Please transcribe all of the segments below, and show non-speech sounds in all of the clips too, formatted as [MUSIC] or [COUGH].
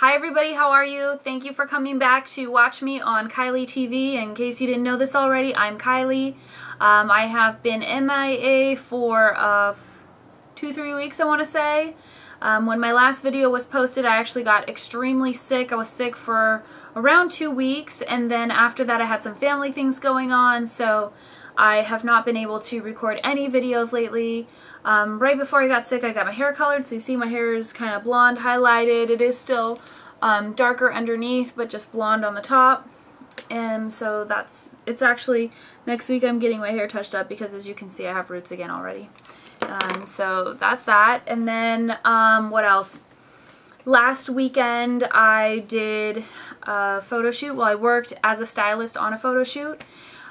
Hi everybody, how are you? Thank you for coming back to watch me on Kylie TV. In case you didn't know this already, I'm Kylie. Um, I have been MIA for uh, two, three weeks, I want to say. Um, when my last video was posted, I actually got extremely sick. I was sick for around two weeks, and then after that I had some family things going on, so I have not been able to record any videos lately. Um, right before I got sick, I got my hair colored, so you see my hair is kind of blonde highlighted. It is still um, darker underneath, but just blonde on the top. And so that's, it's actually, next week I'm getting my hair touched up because as you can see, I have roots again already. Um, so that's that. And then, um, what else? Last weekend I did a photo shoot. Well, I worked as a stylist on a photo shoot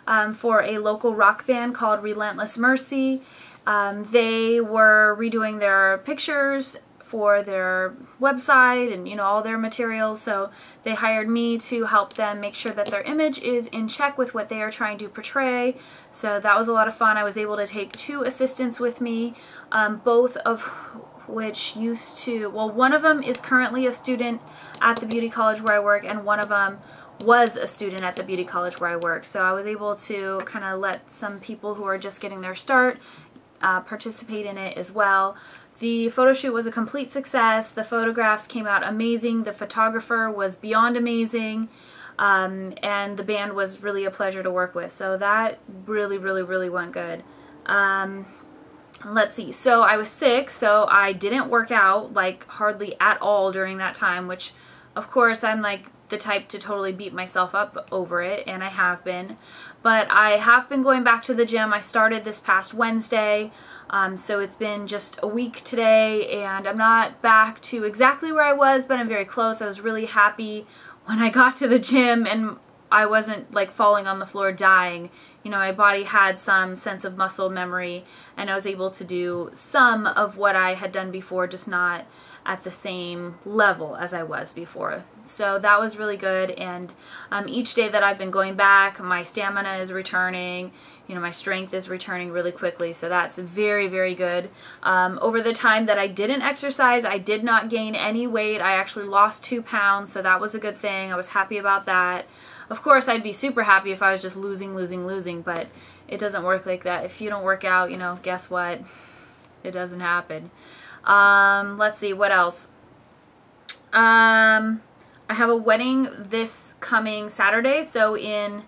um, for a local rock band called Relentless Mercy. Um, they were redoing their pictures for their website and you know all their materials. So they hired me to help them make sure that their image is in check with what they are trying to portray. So that was a lot of fun. I was able to take two assistants with me um, both of which used to well one of them is currently a student at the beauty college where I work and one of them was a student at the beauty college where I work. So I was able to kind of let some people who are just getting their start uh, participate in it as well. The photo shoot was a complete success. The photographs came out amazing. The photographer was beyond amazing. Um, and the band was really a pleasure to work with. So that really, really, really went good. Um, let's see. So I was sick, so I didn't work out like hardly at all during that time, which of course I'm like the type to totally beat myself up over it, and I have been. But I have been going back to the gym. I started this past Wednesday, um, so it's been just a week today, and I'm not back to exactly where I was, but I'm very close. I was really happy when I got to the gym and I wasn't like falling on the floor dying. You know, my body had some sense of muscle memory and I was able to do some of what I had done before, just not at the same level as I was before. So that was really good and um, each day that I've been going back my stamina is returning, you know my strength is returning really quickly so that's very very good. Um, over the time that I didn't exercise I did not gain any weight. I actually lost two pounds so that was a good thing. I was happy about that. Of course, I'd be super happy if I was just losing, losing, losing, but it doesn't work like that. If you don't work out, you know, guess what? It doesn't happen. Um, let's see, what else? Um, I have a wedding this coming Saturday, so in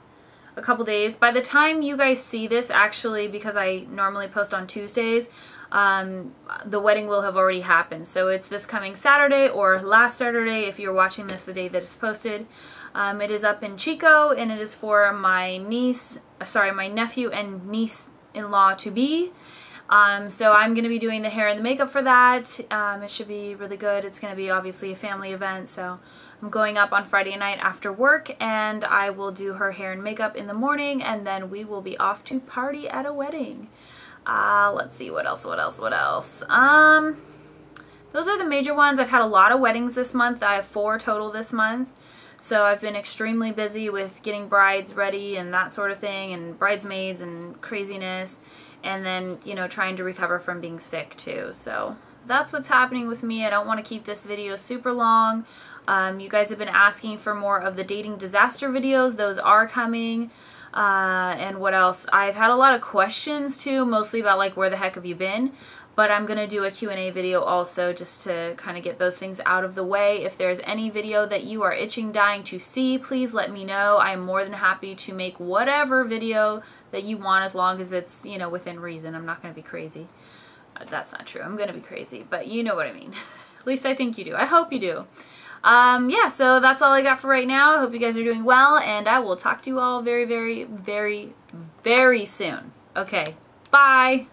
a couple days. By the time you guys see this, actually, because I normally post on Tuesdays, um, the wedding will have already happened. So it's this coming Saturday or last Saturday if you're watching this the day that it's posted. Um, it is up in Chico and it is for my niece, sorry, my nephew and niece-in-law to be. Um, so I'm going to be doing the hair and the makeup for that. Um, it should be really good. It's going to be obviously a family event, so I'm going up on Friday night after work and I will do her hair and makeup in the morning and then we will be off to party at a wedding. Uh, let's see, what else, what else, what else? Um, those are the major ones. I've had a lot of weddings this month. I have four total this month. So I've been extremely busy with getting brides ready and that sort of thing and bridesmaids and craziness and then, you know, trying to recover from being sick too. So that's what's happening with me. I don't want to keep this video super long. Um, you guys have been asking for more of the dating disaster videos. Those are coming. Uh, and what else? I've had a lot of questions too, mostly about like where the heck have you been? But I'm going to do a Q&A video also just to kind of get those things out of the way. If there's any video that you are itching dying to see, please let me know. I'm more than happy to make whatever video that you want as long as it's, you know, within reason. I'm not going to be crazy. Uh, that's not true. I'm going to be crazy, but you know what I mean. [LAUGHS] At least I think you do. I hope you do. Um, yeah, so that's all I got for right now. I hope you guys are doing well, and I will talk to you all very, very, very, very soon. Okay, bye.